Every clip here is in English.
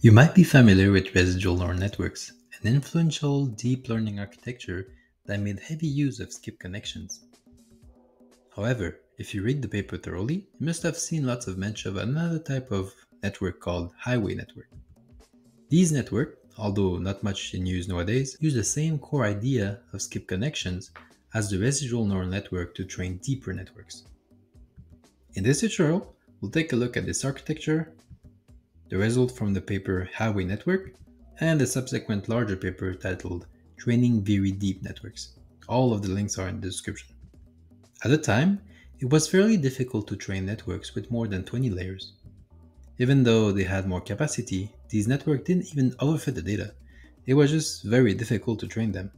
You might be familiar with residual neural networks, an influential deep learning architecture that made heavy use of skip connections. However, if you read the paper thoroughly, you must have seen lots of mention of another type of network called highway network. These networks, although not much in use nowadays, use the same core idea of skip connections as the residual neural network to train deeper networks. In this tutorial, we'll take a look at this architecture the result from the paper Highway Network, and the subsequent larger paper titled Training Very Deep Networks. All of the links are in the description. At the time, it was fairly difficult to train networks with more than 20 layers. Even though they had more capacity, these networks didn't even overfit the data. It was just very difficult to train them.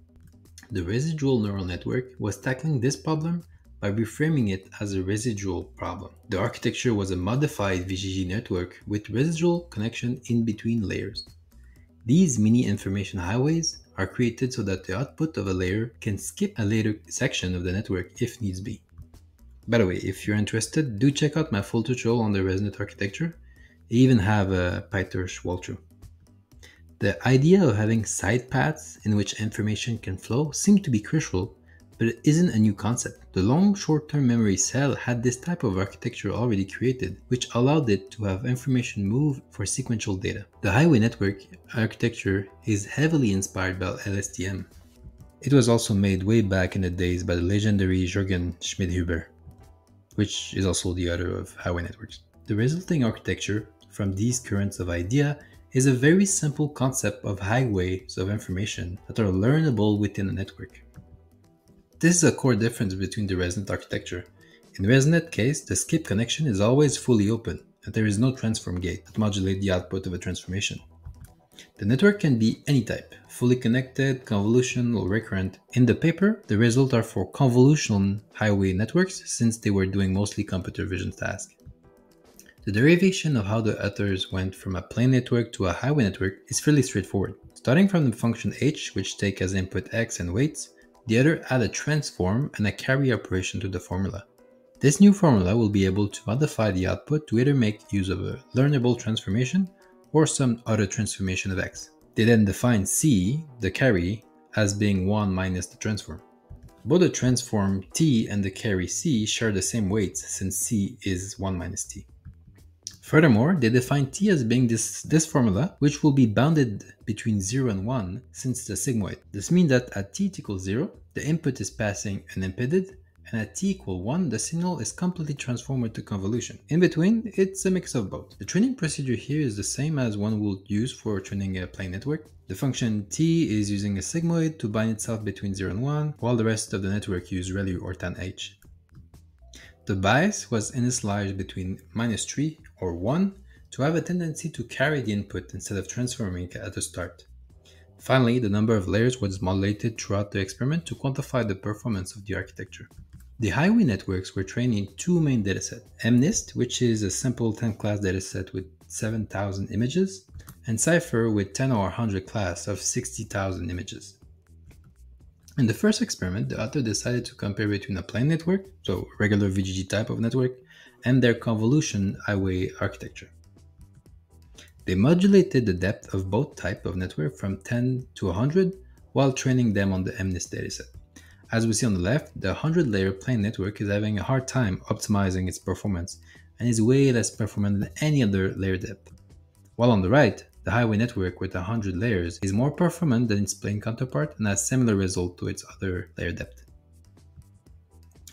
The residual neural network was tackling this problem by reframing it as a residual problem. The architecture was a modified VGG network with residual connection in between layers. These mini information highways are created so that the output of a layer can skip a later section of the network if needs be. By the way, if you're interested, do check out my full tutorial on the ResNet architecture. I even have a PyTorch walkthrough. The idea of having side paths in which information can flow seemed to be crucial but it isn't a new concept. The long short-term memory cell had this type of architecture already created, which allowed it to have information move for sequential data. The highway network architecture is heavily inspired by LSTM. It was also made way back in the days by the legendary Jürgen Schmidhuber, which is also the author of highway networks. The resulting architecture from these currents of idea is a very simple concept of highways of information that are learnable within a network. This is a core difference between the ResNet architecture. In ResNet case, the skip connection is always fully open, and there is no transform gate that modulates the output of a transformation. The network can be any type, fully connected, convolutional, recurrent. In the paper, the results are for convolutional highway networks since they were doing mostly computer vision tasks. The derivation of how the authors went from a plain network to a highway network is fairly straightforward. Starting from the function h, which take as input x and weights, the other add a transform and a carry operation to the formula. This new formula will be able to modify the output to either make use of a learnable transformation or some other transformation of x. They then define c, the carry, as being 1 minus the transform. Both the transform t and the carry c share the same weights since c is 1 minus t. Furthermore, they define t as being this, this formula, which will be bounded between 0 and 1 since the sigmoid. This means that at t equals 0, the input is passing unimpeded, and at t equal 1, the signal is completely transformed to convolution. In between, it's a mix of both. The training procedure here is the same as one would use for training a plain network. The function t is using a sigmoid to bind itself between 0 and 1, while the rest of the network use ReLU or tanh. The bias was initialized between minus 3 or 1 to have a tendency to carry the input instead of transforming at the start. Finally, the number of layers was modulated throughout the experiment to quantify the performance of the architecture. The highway networks were trained in two main datasets, MNIST, which is a simple 10 class dataset with 7,000 images, and CIFAR with 10 or 100 class of 60,000 images. In the first experiment, the author decided to compare between a plain network, so regular VGG type of network, and their convolution highway architecture. They modulated the depth of both type of network from 10 to 100 while training them on the MNIST dataset. As we see on the left, the 100 layer plain network is having a hard time optimizing its performance and is way less performant than any other layer depth. While on the right, the highway network with 100 layers is more performant than its plain counterpart and has similar result to its other layer depth.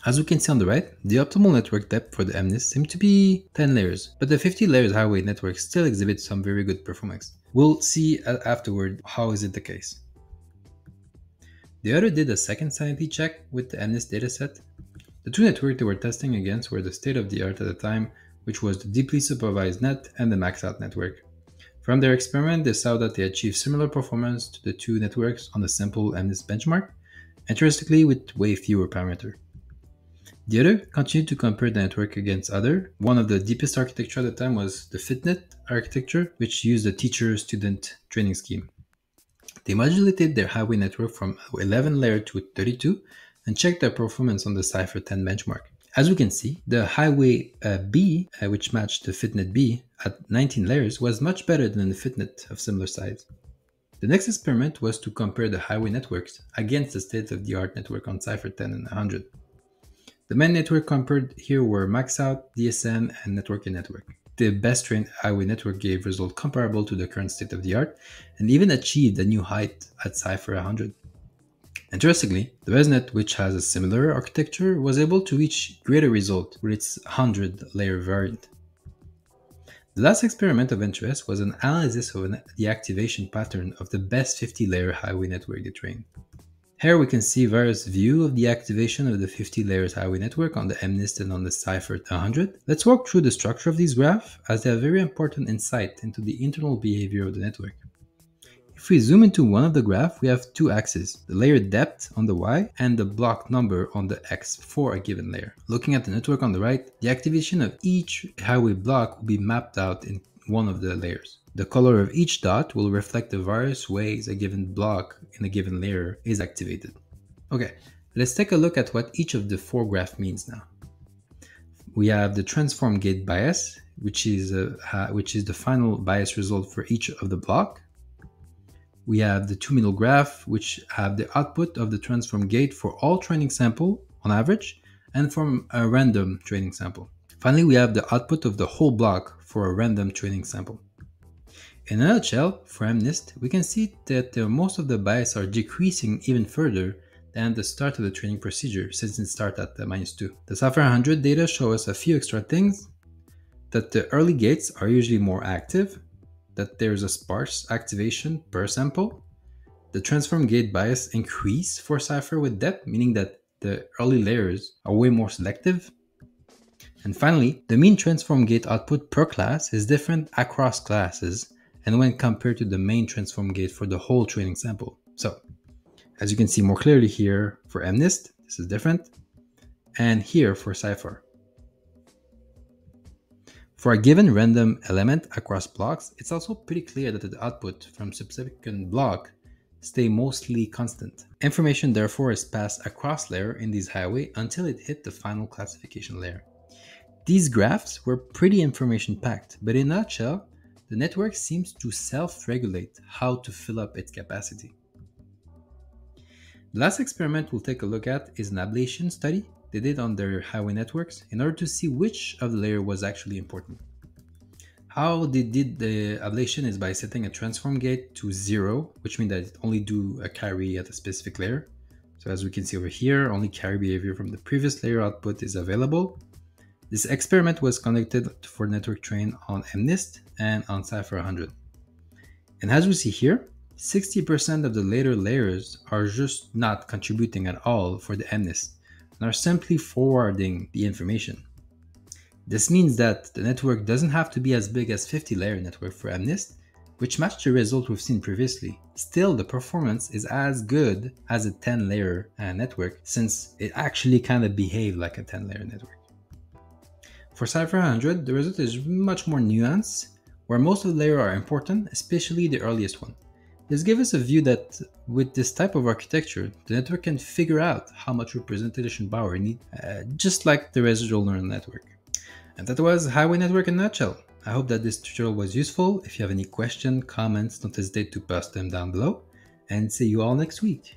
As we can see on the right, the optimal network depth for the MNIST seems to be 10 layers, but the 50 layers highway network still exhibits some very good performance. We'll see afterward how is it the case. The other did a second sanity check with the MNIST dataset. The two networks they were testing against were the state of the art at the time, which was the deeply supervised net and the max out network. From their experiment, they saw that they achieved similar performance to the two networks on the simple MNIST benchmark, interestingly with way fewer parameters. The other continued to compare the network against other. One of the deepest architecture at the time was the FitNet architecture, which used a teacher-student training scheme. They modulated their highway network from 11 layer to 32 and checked their performance on the CIFAR 10 benchmark. As we can see, the Highway uh, B, uh, which matched the FitNet B at 19 layers, was much better than the FitNet of similar size. The next experiment was to compare the highway networks against the state-of-the-art network on CIFAR 10 and 100. The main network compared here were Maxout, DSN, and Network in Network. The best trained highway network gave results comparable to the current state-of-the-art and even achieved a new height at CIFAR 100. Interestingly, the ResNet, which has a similar architecture, was able to reach greater result with its 100 layer variant. The last experiment of interest was an analysis of an, the activation pattern of the best 50-layer highway network they trained. Here we can see various view of the activation of the 50 layers highway network on the MNIST and on the CIFAR 100. Let's walk through the structure of these graphs as they have very important insight into the internal behavior of the network. If we zoom into one of the graph, we have two axes, the layer depth on the Y and the block number on the X for a given layer. Looking at the network on the right, the activation of each highway block will be mapped out in one of the layers. The color of each dot will reflect the various ways a given block in a given layer is activated. Okay, let's take a look at what each of the four graphs means now. We have the transform gate bias, which is, a, uh, which is the final bias result for each of the block we have the two middle graph, which have the output of the transform gate for all training sample on average and from a random training sample. Finally, we have the output of the whole block for a random training sample. In a nutshell, for MNIST, we can see that most of the bias are decreasing even further than the start of the training procedure since it starts at uh, minus 2. The CIFAR 100 data show us a few extra things, that the early gates are usually more active, that there's a sparse activation per sample. The transform gate bias increase for CIFAR with depth, meaning that the early layers are way more selective. And finally, the mean transform gate output per class is different across classes and when compared to the main transform gate for the whole training sample. So, as you can see more clearly here for MNIST, this is different, and here for CIFAR. For a given random element across blocks, it's also pretty clear that the output from subsequent block stay mostly constant. Information therefore is passed across layer in these highway until it hit the final classification layer. These graphs were pretty information packed, but in a nutshell, the network seems to self-regulate how to fill up its capacity. The last experiment we'll take a look at is an ablation study they did on their highway networks in order to see which of the layer was actually important. How they did the ablation is by setting a transform gate to zero, which means that it only do a carry at a specific layer. So as we can see over here, only carry behavior from the previous layer output is available. This experiment was conducted for network train on MNIST and on CIFAR 100. And as we see here, 60% of the later layers are just not contributing at all for the MNIST and are simply forwarding the information. This means that the network doesn't have to be as big as 50 layer network for MNIST, which matched the result we've seen previously. Still, the performance is as good as a 10 layer uh, network since it actually kind of behaves like a 10 layer network. For CIFAR 100, the result is much more nuanced, where most of the layers are important, especially the earliest one. This gives us a view that with this type of architecture, the network can figure out how much representation power it needs, uh, just like the residual neural network. And that was Highway Network in a nutshell. I hope that this tutorial was useful. If you have any questions, comments, don't hesitate to post them down below. And see you all next week.